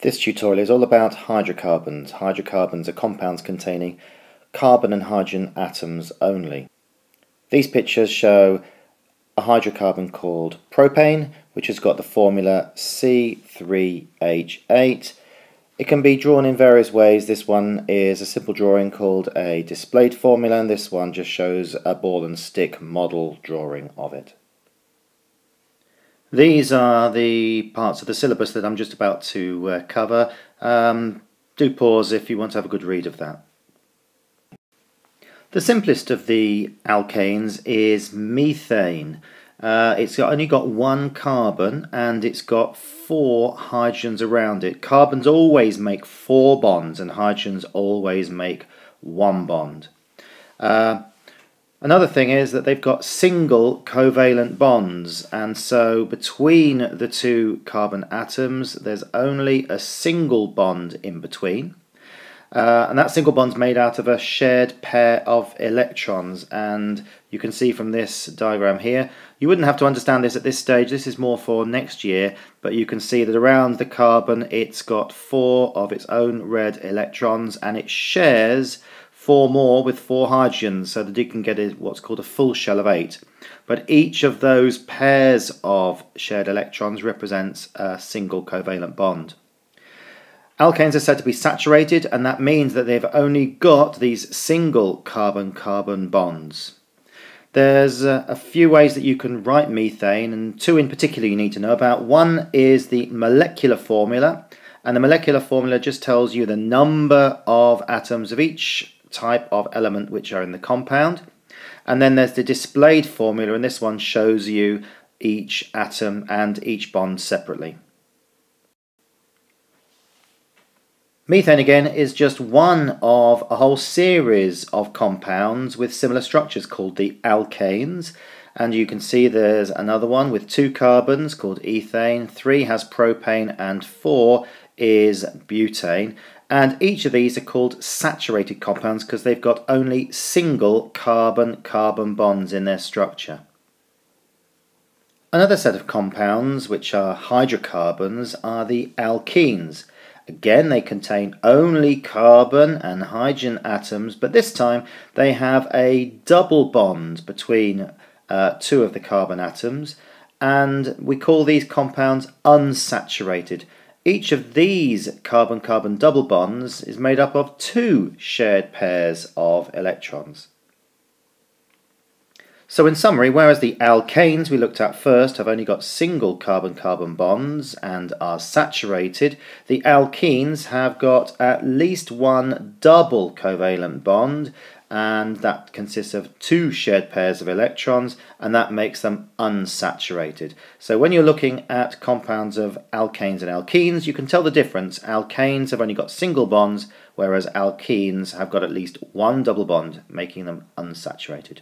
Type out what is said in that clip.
This tutorial is all about hydrocarbons. Hydrocarbons are compounds containing carbon and hydrogen atoms only. These pictures show a hydrocarbon called propane, which has got the formula C3H8. It can be drawn in various ways. This one is a simple drawing called a displayed formula, and this one just shows a ball and stick model drawing of it. These are the parts of the syllabus that I'm just about to uh, cover. Um, do pause if you want to have a good read of that. The simplest of the alkanes is methane. Uh, it's only got one carbon and it's got four hydrogens around it. Carbons always make four bonds and hydrogens always make one bond. Uh, Another thing is that they've got single covalent bonds, and so between the two carbon atoms, there's only a single bond in between. Uh, and that single bond's made out of a shared pair of electrons, and you can see from this diagram here, you wouldn't have to understand this at this stage, this is more for next year, but you can see that around the carbon it's got four of its own red electrons, and it shares four more with four hydrogens so that you can get what's called a full shell of eight. But each of those pairs of shared electrons represents a single covalent bond. Alkanes are said to be saturated and that means that they've only got these single carbon-carbon bonds. There's a, a few ways that you can write methane and two in particular you need to know about. One is the molecular formula and the molecular formula just tells you the number of atoms of each type of element which are in the compound. And then there's the displayed formula, and this one shows you each atom and each bond separately. Methane again is just one of a whole series of compounds with similar structures called the alkanes. And you can see there's another one with two carbons called ethane, three has propane, and four is butane. And each of these are called saturated compounds because they've got only single carbon-carbon bonds in their structure. Another set of compounds, which are hydrocarbons, are the alkenes. Again, they contain only carbon and hydrogen atoms, but this time they have a double bond between uh, two of the carbon atoms, and we call these compounds unsaturated each of these carbon-carbon double bonds is made up of two shared pairs of electrons. So in summary, whereas the alkanes we looked at first have only got single carbon-carbon bonds and are saturated, the alkenes have got at least one double covalent bond and that consists of two shared pairs of electrons and that makes them unsaturated. So when you're looking at compounds of alkanes and alkenes you can tell the difference. Alkanes have only got single bonds whereas alkenes have got at least one double bond making them unsaturated.